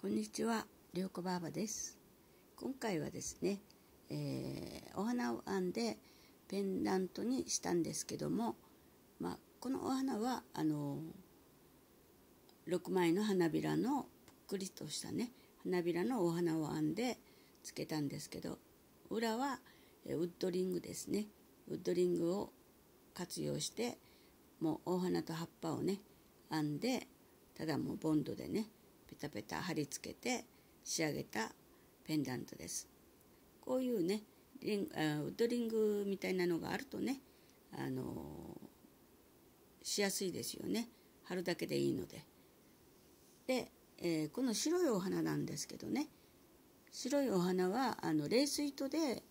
こんにちは、りょうこばあばです。今回はですね、えーお花を編んでペンダントにしたんですけども、まあ、このお花はあの6枚の花びらのぷっくりとしたね花びらのお花を編んでつけたんですけど裏はえウッドリングですねウッドリングを活用してもうお花と葉っぱをね編んでただもうボンドでねペタペタ貼り付けて仕上げたペンダントです。こういうねリンあウッドリングみたいなのがあるとねあのしやすいですよね。貼るだけでいいので。で、えーこの白いお花なんですけどね。白いお花はあのレース糸で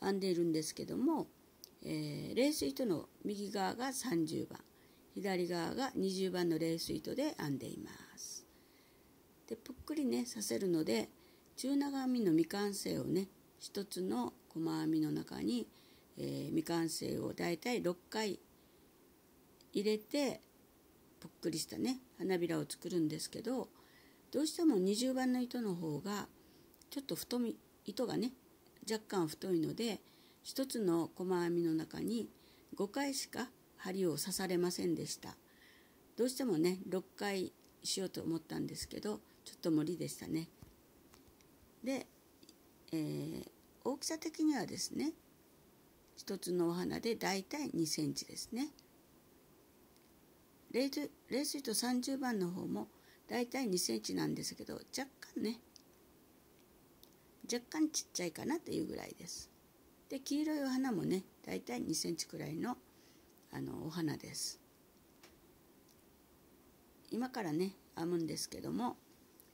編んでいるんですけども、えーレース糸の右側が30番左側が20番のレース糸で編んでいます。でぷっくりねさせるので中長編みの未完成をね一つの細編みの中に、えー未完成をだいたい6回入れてぷっくりしたね花びらを作るんですけどどうしても20番の糸の方がちょっと太み糸がね若干太いので一つの細編みの中に5回しか針を刺されませんでした。どうしてもね6回しようと思ったんですけどちょっと無理でしたね。で、えー大きさ的にはですね一つのお花でだいたい2センチですね。レースレース糸30番の方もだいたい2センチなんですけど若干ね若干ちっちゃいかなというぐらいです。で黄色いお花もねだいたい2センチくらいのあのお花です。今からね編むんですけども、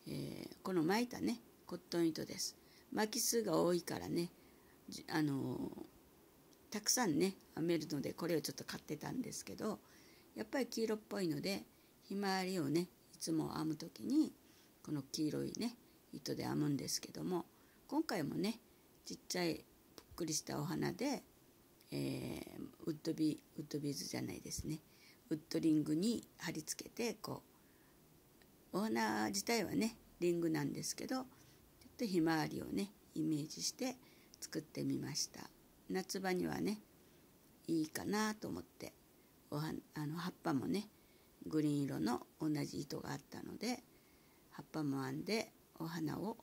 えーこの巻いたねコットン糸です。巻き数が多いからねあのたくさんね編めるのでこれをちょっと買ってたんですけどやっぱり黄色っぽいのでひまわりをねいつも編む時にこの黄色いね糸で編むんですけども今回もねちっちゃいぷっくりしたお花で、えーウッドビウッドビーズじゃないですね。ウッドリングに貼り付けてこうお花自体はねリングなんですけどちょっとひまわりをねイメージして作ってみました。夏場にはねいいかなと思っておはあの葉っぱもねグリーン色の同じ糸があったので葉っぱも編んでお花を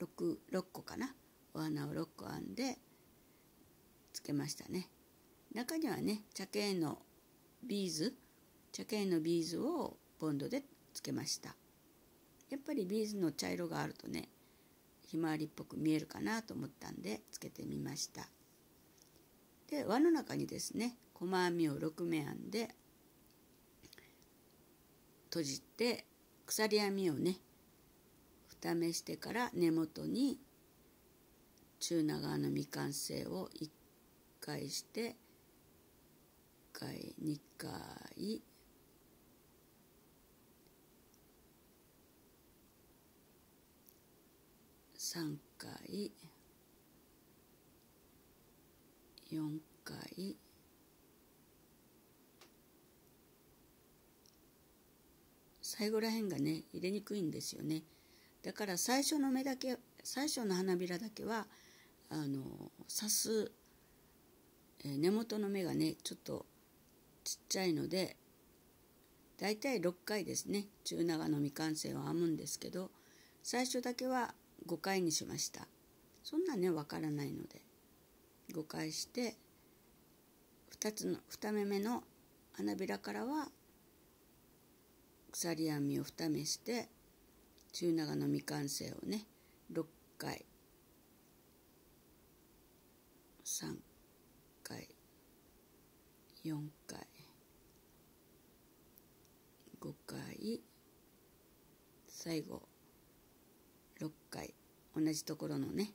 6, 6個かなお花を6個編んでつけましたね。中にはね茶系のビーズ茶系のビーズをボンドでつけました。やっぱりビーズの茶色があるとねひまわりっぽく見えるかなと思ったんでつけてみました。で輪の中にですね細編みを6目編んで閉じて鎖編みをね2目してから根元に中長の未完成を1回して1回2回3回4回最後らへんがね入れにくいんですよね。だから最初の目だけ最初の花びらだけはあの刺す、え根元の目がねちょっとちっちゃいのでだいたい6回ですね。中長の未完成を編むんですけど最初だけは5回にしました。そんなねわからないので。5回して2つの2目目の花びらからは鎖編みを2目して中長の未完成をね6回3回4回5回最後6回。同じところのね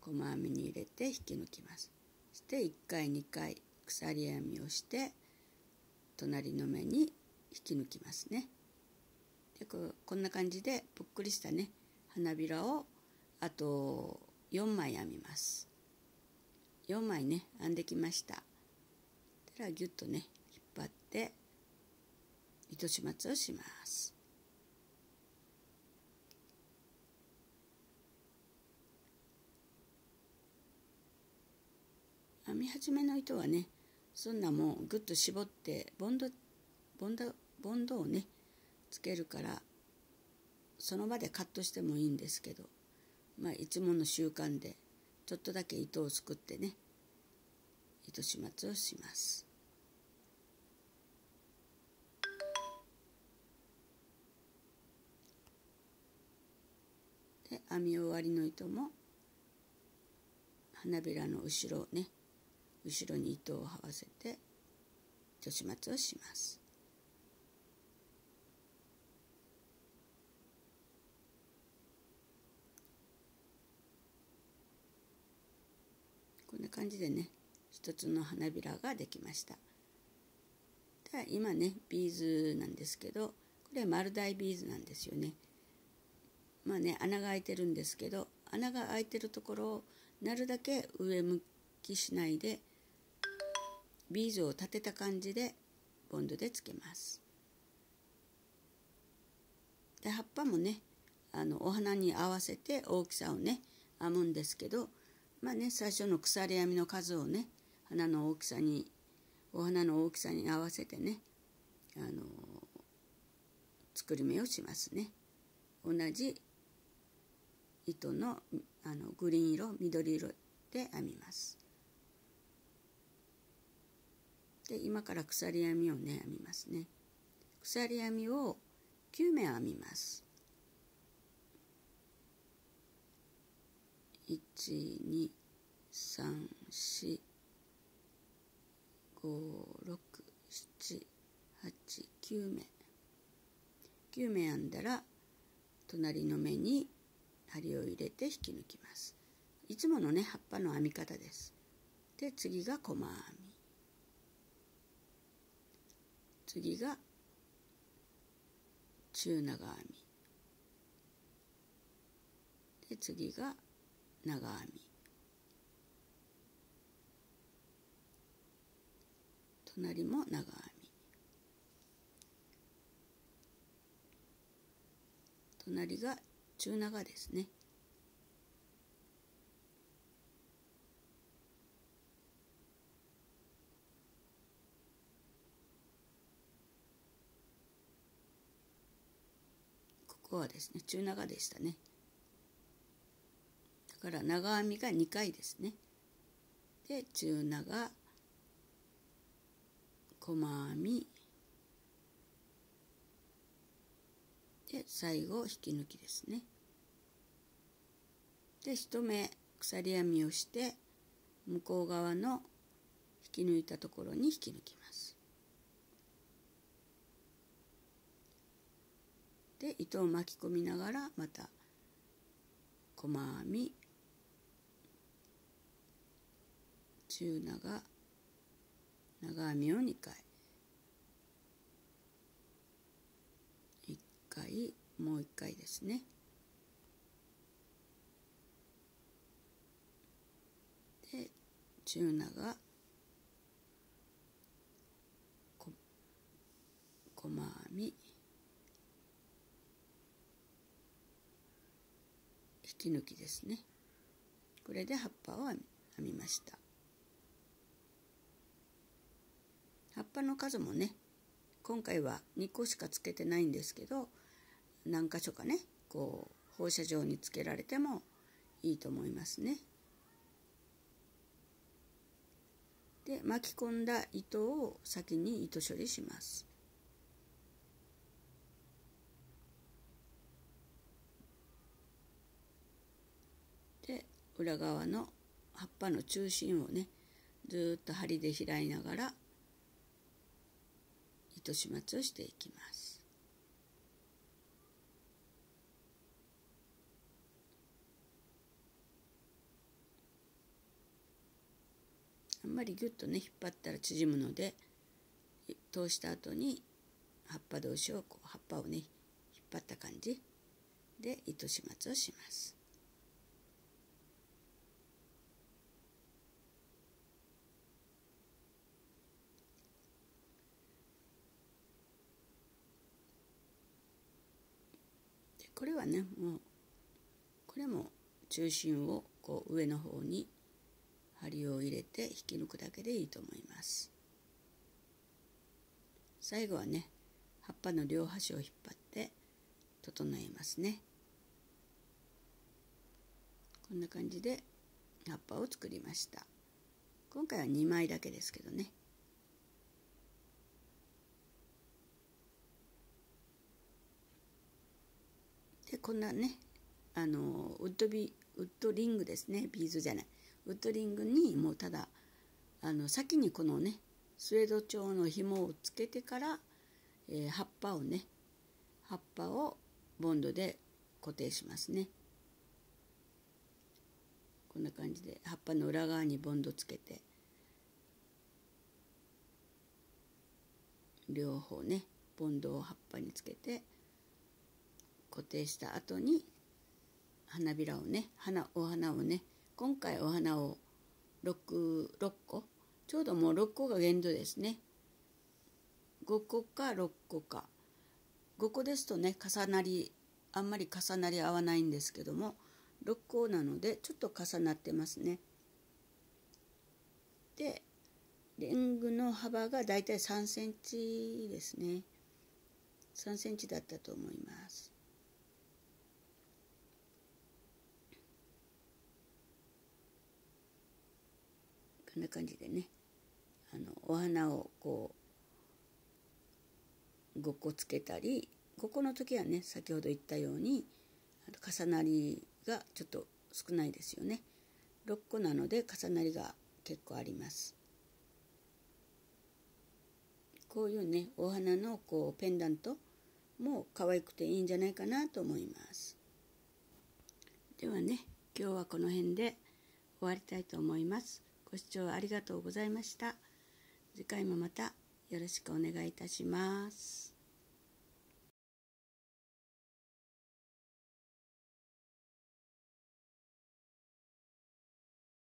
細編みに入れて引き抜きます。そして1回2回鎖編みをして隣の目に引き抜きますね。でここんな感じでぷっくりしたね花びらをあと4枚編みます。4枚ね編んできました。たらギュッとね引っ張って糸始末をします編み始めの糸はねそんなもうぐっと絞ってボンドボンドボンドをねつけるからその場でカットしてもいいんですけどまあいつもの習慣でちょっとだけ糸をすくってね糸始末をします。で編み終わりの糸も花びらの後ろをね後ろに糸を合わせて糸始末をします。こんな感じでね一つの花びらができましたで今ねビーズなんですけどこれ丸大ビーズなんですよねまあね穴が開いてるんですけど穴が開いてるところをなるだけ上向きしないでビーズを立てた感じでボンドでつけます。で葉っぱもねあのお花に合わせて大きさをね編むんですけどまあね最初の鎖編みの数をね花の大きさにお花の大きさに合わせてねあの作り目をしますね。同じ糸のあのグリーン色緑色で編みます。で今から鎖編みをね編みますね。鎖編みを9目編みます。1 2 3 4 5 6 7 8 9目9目編んだら隣の目に針を入れて引き抜きます。いつものね葉っぱの編み方です。で次が細編み。次が中長編み。で次が長編み。隣も長編み。隣が中長ですね。こはですね中長でしたね。だから長編みが2回ですね。で中長細編み。で最後引き抜きですね。で1目鎖編みをして向こう側の引き抜いたところに引き抜きます。で糸を巻き込みながらまた細編み。中長長編みを2回。1回もう1回ですね。で中長。細編み。引き抜きですねこれで葉っぱを編みました葉っぱの数もね今回は2個しかつけてないんですけど何箇所かねこう放射状につけられてもいいと思いますね。で巻き込んだ糸を先に糸処理します。で裏側の葉っぱの中心をねずっと針で開いながら糸始末をしていきます。あんまりギュッとね引っ張ったら縮むので通した後に葉っぱ同士をこう葉っぱをね引っ張った感じで糸始末をします。これはねもうこれも中心をこう上の方に針を入れて引き抜くだけでいいと思います。最後はね葉っぱの両端を引っ張って整えますね。こんな感じで葉っぱを作りました。今回は2枚だけですけどねでこんなねあのウッドビウッドリングですね。ビーズじゃない。ウッドリングにもうただあの先にこのねスウェード調の紐をつけてから、えー、葉っぱをね葉っぱをボンドで固定しますね。こんな感じで葉っぱの裏側にボンドつけて両方ねボンドを葉っぱにつけて固定した後に花びらをね花お花をね今回お花を 6, 6個？ちょうどもう6個が限度ですね。5個か6個か。5個ですとね重なりあんまり重なり合わないんですけども6個なのでちょっと重なってますね。でレングの幅がだいたい3センチですね。3センチだったと思いますこんな感じでね。あのお花をこう5個つけたり5個の時はね先ほど言ったように重なりがちょっと少ないですよね。6個なので重なりが結構あります。こういうねお花のこうペンダントも可愛くていいんじゃないかなと思います。ではね今日はこの辺で終わりたいと思います。ご視聴ありがとうございました。次回もまたよろしくお願いいたします。